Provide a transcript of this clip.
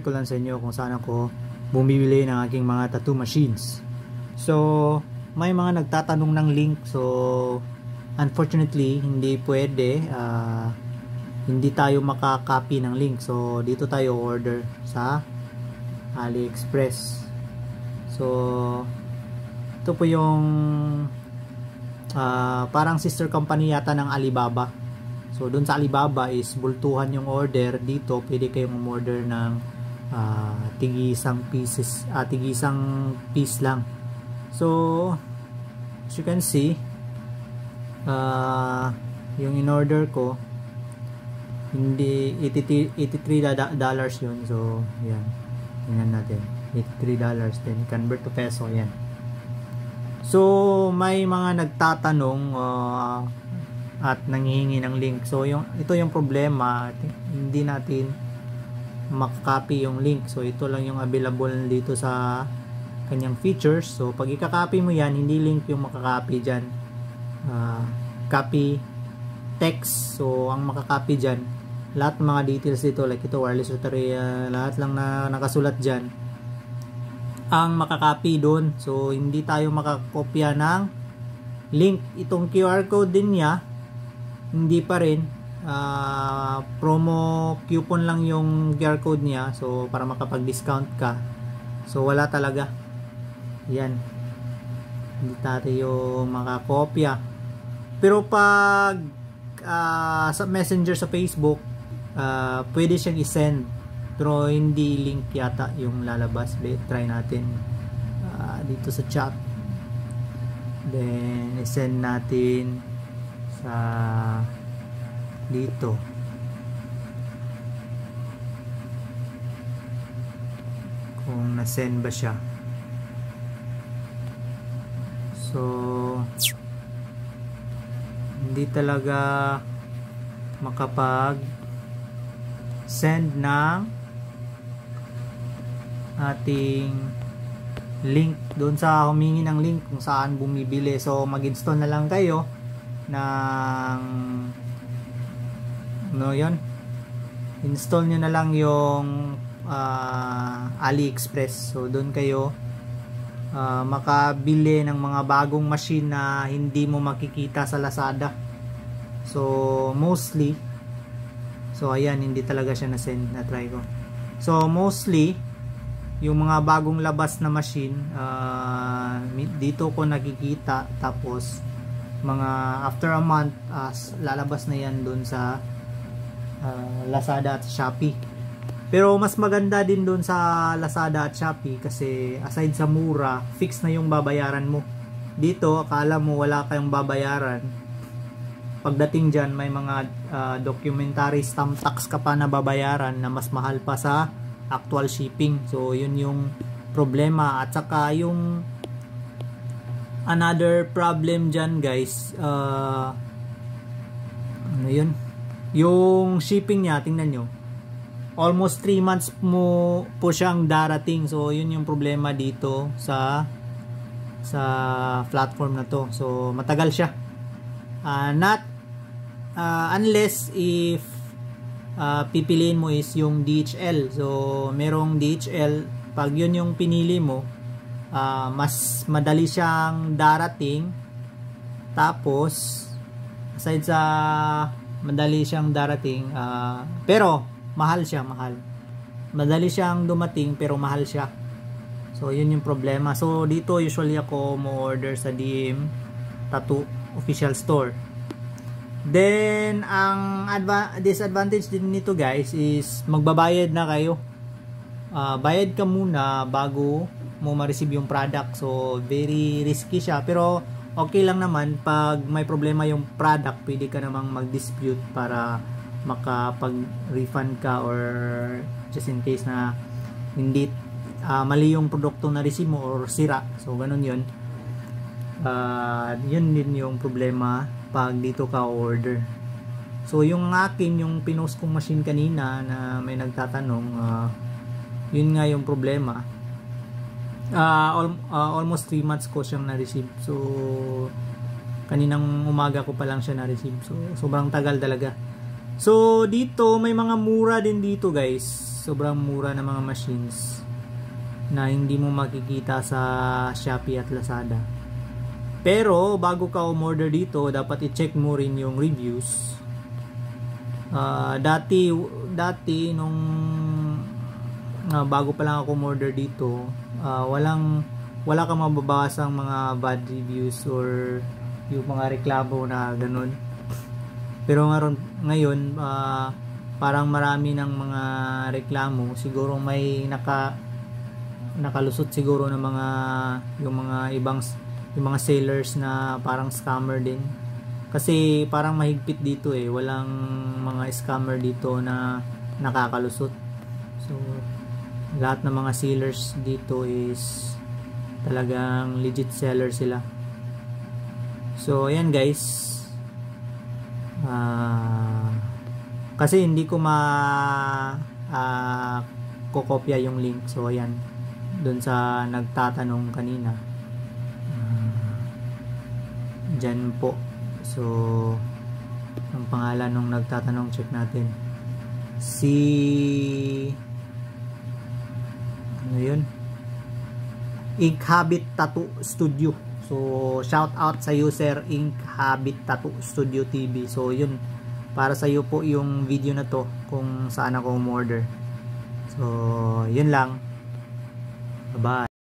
ko lang sa inyo kung saan ako bumibili ng aking mga tattoo machines. So, may mga nagtatanong ng link. So, unfortunately, hindi pwede. Uh, hindi tayo makakopy ng link. So, dito tayo order sa AliExpress. So, ito po yung uh, parang sister company yata ng Alibaba. So, dun sa Alibaba is bultuhan yung order. Dito, pwede kayong umorder ng uh, tigisang pieces uh, tigisang piece lang. So as you can see uh, yung in order ko hindi 83 dollars yun. So yan. Tingnan natin. 83 dollars then convert to peso yan. So may mga nagtatanong uh, at nangihingi ng link. So yung ito yung problema. Hindi natin makakopy yung link. So, ito lang yung available dito sa kanyang features. So, pag ikakopy mo yan, hindi link yung makakopy dyan. Uh, copy text. So, ang makakopy dyan, lahat mga details dito, like ito, wireless rotary, uh, lahat lang na nakasulat dyan, ang makakopy doon. So, hindi tayo makakopya ng link. Itong QR code din niya, hindi pa rin uh, promo coupon lang yung QR code niya so para makapag-discount ka. So wala talaga. Yan. Hindi tayo makakopya. Pero pag uh, sa messenger sa Facebook uh, pwede siyang i-send. Pero hindi link yata yung lalabas. Try natin uh, dito sa chat. Then i-send natin sa dito. Kung na-send ba siya. So hindi talaga makapag send ng ating link. Doon sa humingi ng link kung saan bumibili. So mag-install na lang kayo ng no yon install nyo na lang yung uh, AliExpress. So doon kayo uh, makabili ng mga bagong machine na hindi mo makikita sa Lazada. So mostly so ayan hindi talaga siya na send na try ko. So mostly yung mga bagong labas na machine uh, dito ko nakikita. Tapos mga after a month uh, lalabas na yan doon sa uh, Lazada at Shopee. Pero mas maganda din doon sa Lazada at Shopee kasi aside sa mura, fix na yung babayaran mo. Dito, akala mo wala kayong babayaran. Pagdating dyan, may mga uh, documentary stamp tax ka pa na babayaran na mas mahal pa sa actual shipping. So, yun yung problema. At saka yung another problem dyan guys, uh, ano yun? Yung shipping niya, tingnan nyo. Almost 3 months mo po siyang darating. So, yun yung problema dito sa sa platform na to. So, matagal siya. Uh, not uh, unless if uh, pipiliin mo is yung DHL. So, merong DHL. Pag yun yung pinili mo, uh, mas madali siyang darating. Tapos, aside sa madali siyang darating uh, pero mahal siya mahal. Madali siyang dumating pero mahal siya. So yun yung problema. So dito usually ako mo order sa DM tattoo official store. Then ang disadvantage din nito guys is magbabayad na kayo. Uh, bayad ka muna bago mo ma-receive yung product. So very risky siya. Pero okay lang naman pag may problema yung product pwede ka namang mag-dispute para makapag-refund ka or just in case na hindi uh, mali yung produkto na receive mo or sira. So ganun yun. Uh, yun din yung problema pag dito ka order. So yung akin yung pinost kong machine kanina na may nagtatanong uh, yun nga yung problema uh, al uh, almost 3 months ko siyang na-receive. So, kaninang umaga ko pa lang siya na-receive. So, sobrang tagal talaga. So, dito, may mga mura din dito, guys. sobrang mura ng mga machines na hindi mo makikita sa Shopee at Lazada. Pero bago ka umorder dito, dapat i-check mo rin yung reviews. Uh, dati dati nung uh, bago pa lang ako umorder dito, uh, walang wala kang mababasang mga bad reviews or yung mga reklamo na ganun. Pero ngayon, ngayon uh, parang marami ng mga reklamo. Siguro may naka nakalusot siguro ng mga yung mga ibang yung mga sellers na parang scammer din. Kasi parang mahigpit dito eh. Walang mga scammer dito na nakakalusot. So, lahat ng mga sellers dito is talagang legit seller sila. So, ayan guys. Uh, kasi hindi ko ma uh, kokopya yung link. So, ayan. Doon sa nagtatanong kanina. Uh, dyan po. So, ang pangalan nung nagtatanong, check natin. Si ano yun? Ink Habit Tattoo Studio. So, shout out sa user Ink Habit Tattoo Studio TV. So, yun. Para sa iyo po yung video na to kung saan ako umorder. So, yun lang. Bye-bye.